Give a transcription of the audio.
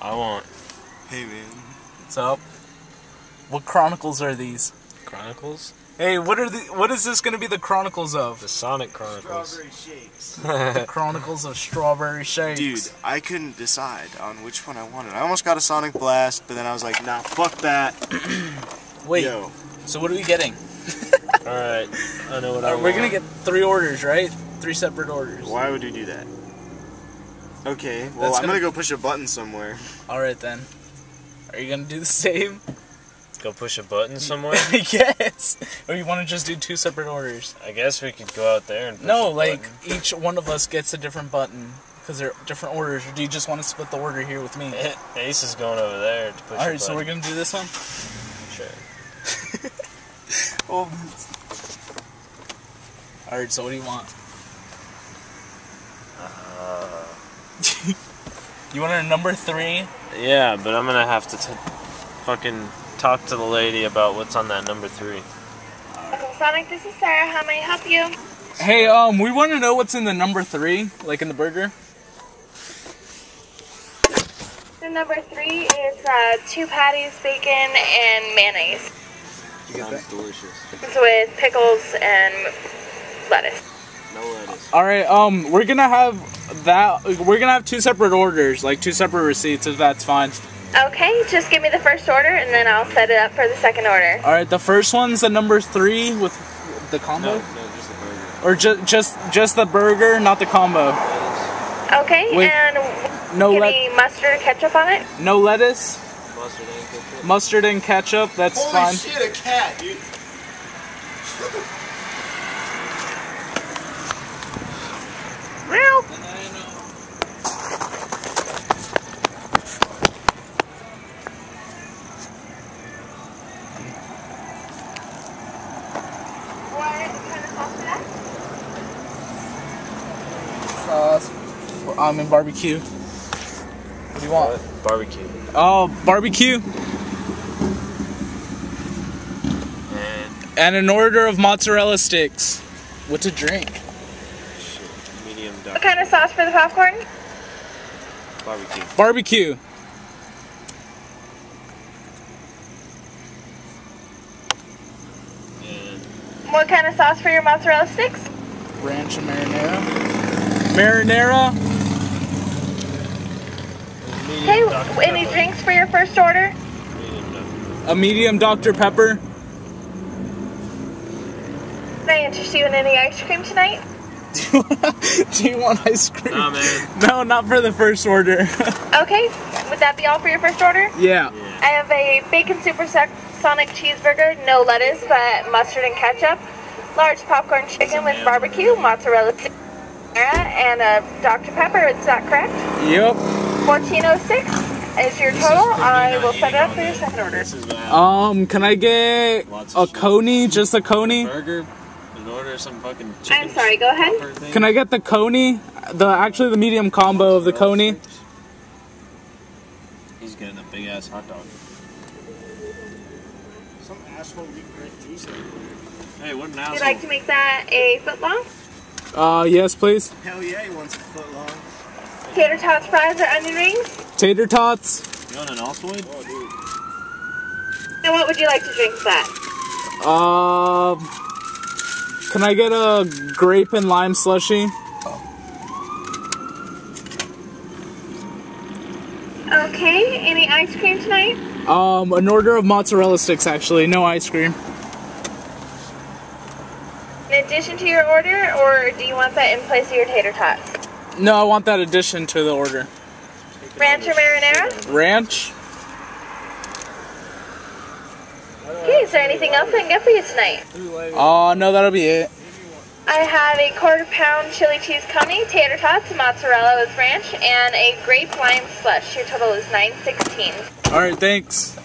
I want Hey man. What's up? What chronicles are these? Chronicles. Hey, what are the? What is this going to be the chronicles of? The Sonic Chronicles. Strawberry shakes. The chronicles of strawberry shakes. Dude, I couldn't decide on which one I wanted. I almost got a Sonic Blast, but then I was like, nah, fuck that. Wait. Yo. So what are we getting? All right, I know what I Uh, want. we're gonna get three orders, right? Three separate orders. Why would you do that? Okay, well, That's I'm gonna- gonna go push a button somewhere. All right then. Are you gonna do the same? go push a button somewhere. yes. Or you want to just do two separate orders? I guess we could go out there and push No, a like button. each one of us gets a different button because they're different orders. Or do you just want to split the order here with me? Ace is going over there to push. All a right, so we're gonna do this one. Sure. Oh. All right, so what do you want? Uh, You want a number three? yeah, but I'm gonna have to t- fucking talk to the lady about what's on that number three. Sonic, this is Sarah. How may I help you? Hey, um, we want to know what's in the number three, like in the burger. The number three is uh, two patties, bacon, and mayonnaise. Sounds delicious. It's with pickles and lettuce. No lettuce. All right, um, we're gonna have that. We're gonna have two separate orders, like two separate receipts, if that's fine. Okay, just give me the first order and then I'll set it up for the second order. All right, the first one's the number three with the combo, No, no, just a burger. or just just just the burger, not the combo. Okay, Wait, and No give let, me mustard or ketchup on it. no lettuce, Mustard and ketchup. mustard and ketchup. That's fine. Holy shit, a cat, dude. Um, I'm in barbecue. What do you want? What? Barbecue. Oh, barbecue And and an order of mozzarella sticks. What's a drink? shit, medium What kind of sauce for the popcorn? barbecue. Barbecue. And What kind of sauce for your mozzarella sticks? Ranch and marinara. Marinara. Medium Okay, Dr. any Pepper. drinks for your first order? A medium Dr. Pepper. Can I interest you in any ice cream tonight? Do you want ice cream? Nah, man. No, not for the first order. Okay, would that be all for your first order? yeah. Yeah. I have a bacon super sonic cheeseburger, no lettuce, but mustard and ketchup. Large popcorn chicken with barbecue, mozzarella and a Dr. Pepper. Is that correct? Yep. 1406 is your total. I will set it up for your second order. This is bad. Um, can I get a coney? Just a coney? burger and order some fucking. I'm sorry, go ahead. Can I get the coney? The actually the medium combo of the coney. He's getting a big ass hot dog. Some asshole regret juice. Hey, what an Would asshole. you like to make that a foot long? Uh, yes, please. Hell yeah, he wants a foot long. Tater tots, fries, or onion rings? Tater tots. You want an Altoid? Oh, dude. And what would you like to drink that? Um, can I get a grape and lime slushy? Okay, any ice cream tonight? Um, an order of mozzarella sticks actually, no ice cream. In addition to your order, or do you want that in place of your tater tots? No, I want that addition to the order. Ranch or marinara? Ranch. Okay, is there anything else I can get for you tonight? Uh, no, that'll be it. I have a quarter pound chili cheese coney, tater tots, mozzarella with ranch, and a grape lime slush. Your total is 916. All right, thanks.